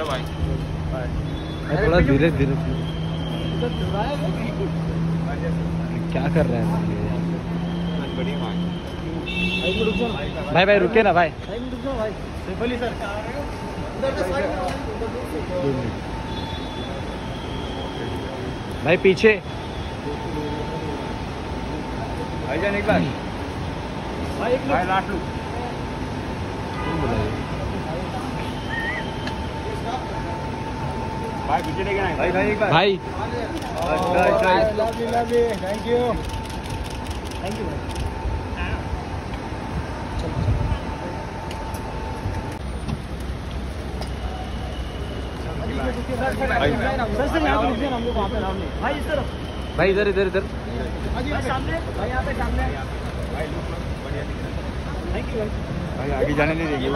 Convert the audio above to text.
भाई। भाई थोड़ा धीरे धीरे। क्या कर रहे हैं भाई। भाई भाई रुके ना भाई। भाई पीछे। भाई एक बार। भाई लास्ट लुक भाई भाई भाई बार भाई थैंक यू भाई इधर इधर इधर। भाई, आगे जाने नहीं देगी